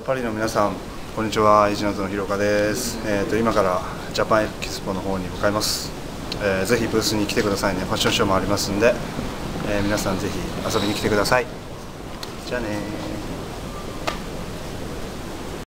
パリの皆さん、こんにちは、一ノの広岡です、えーと。今からジャパンエキスポの方に向かいます、えーぜひブースに来てくださいね、ファッションショーもありますんで、えー皆さんぜひ遊びに来てください。じゃあね